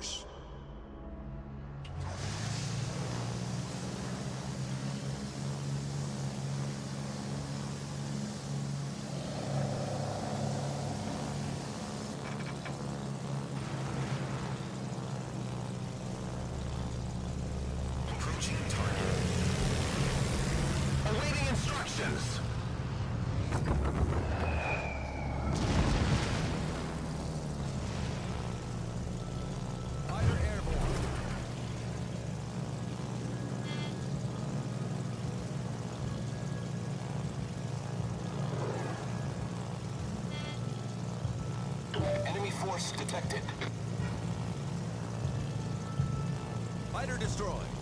force. Approaching target. Awaiting instructions. Fighter airborne. Enemy force detected. Fighter destroyed.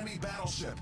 Enemy battleship.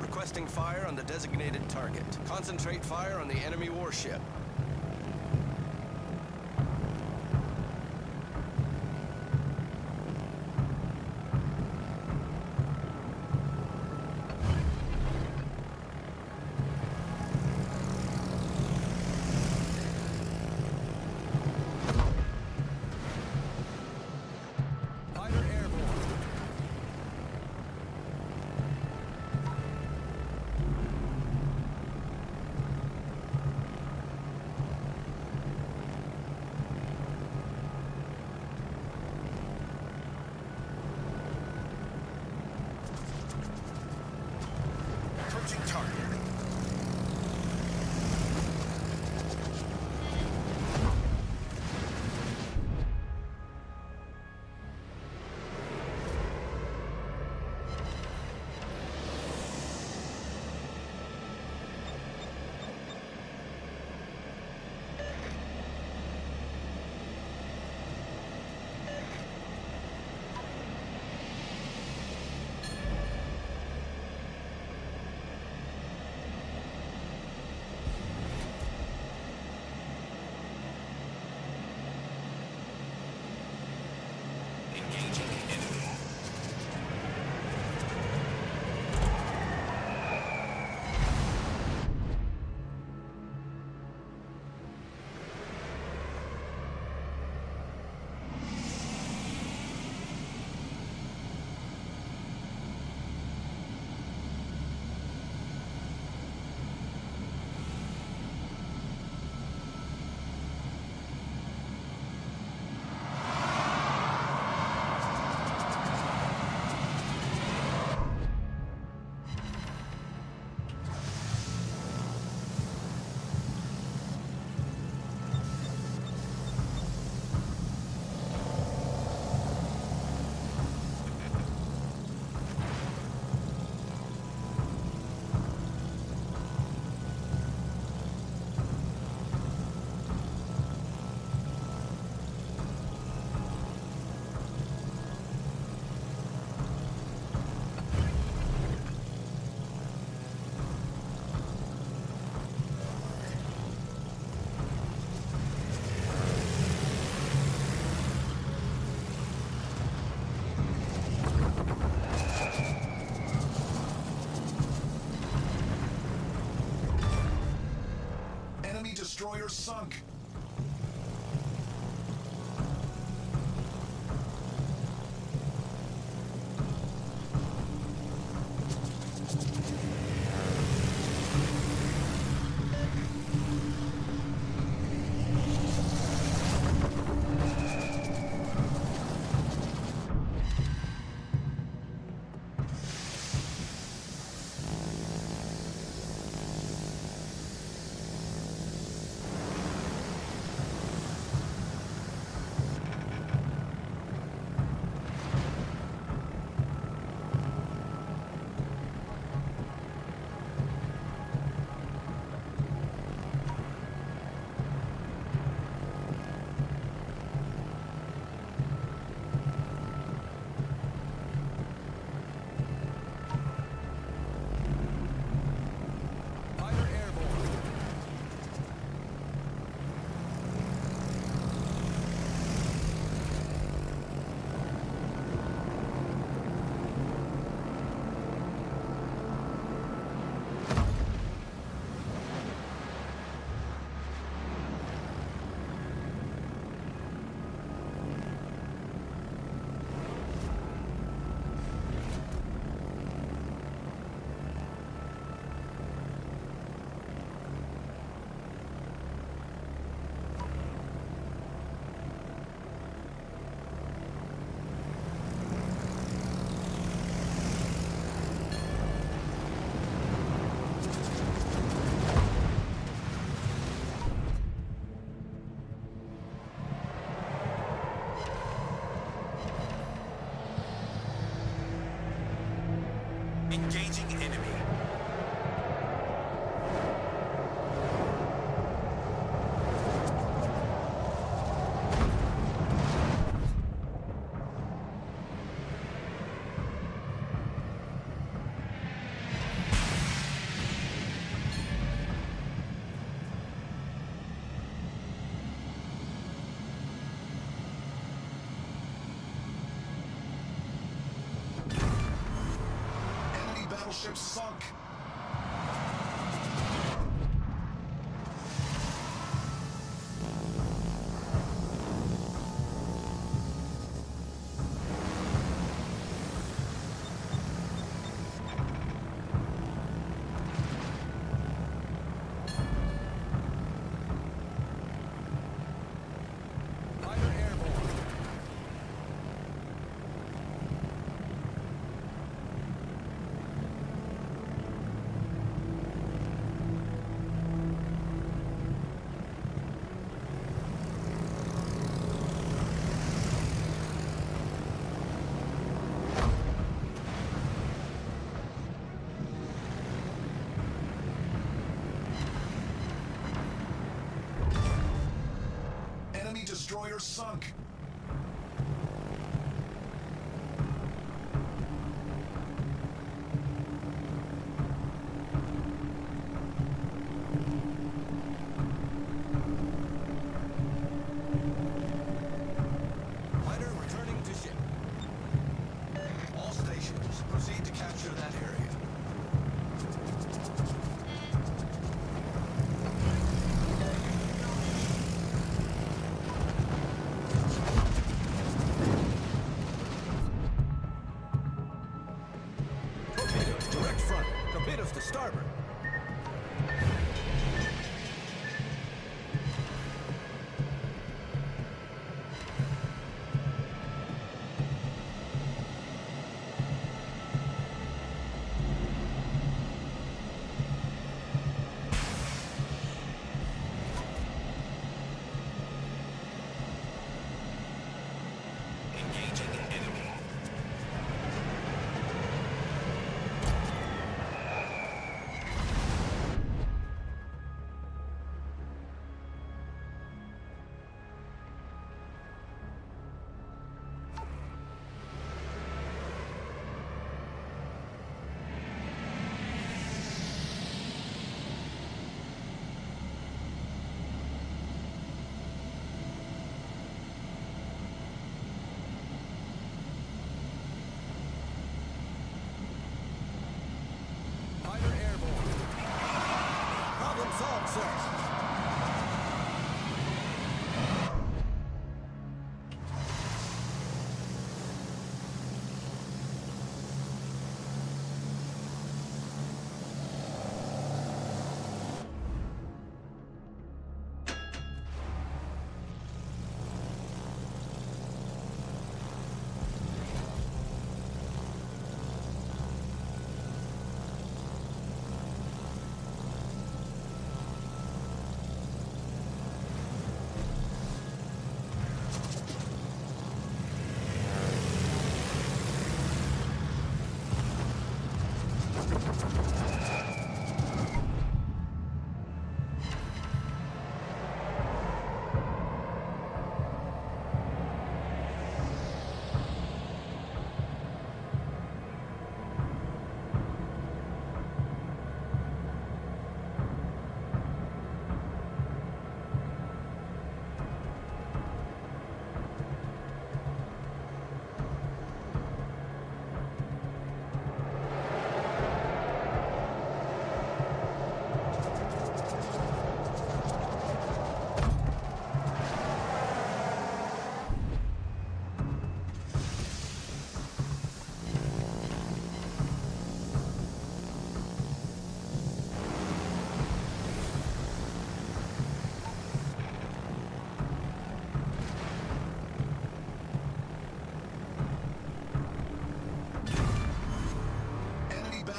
Requesting fire on the designated target. Concentrate fire on the enemy warship. Destroyer sunk. battleship sunk. destroyer sunk.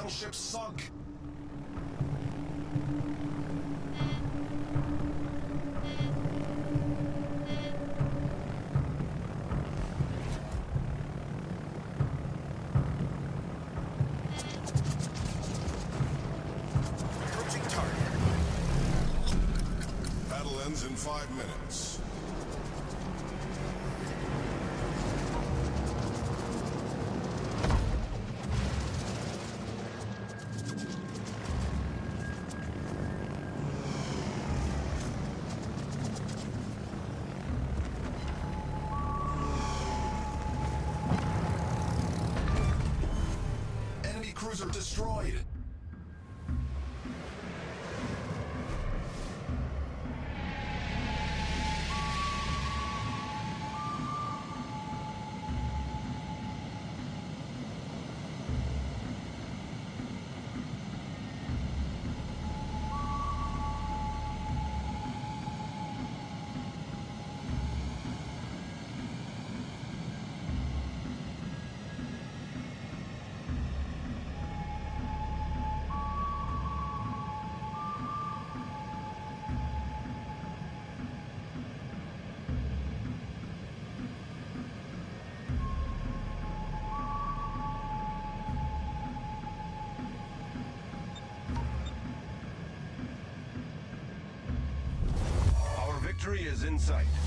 battleship sunk. Approaching target. Battle ends in five minutes. Destroyed. In sight.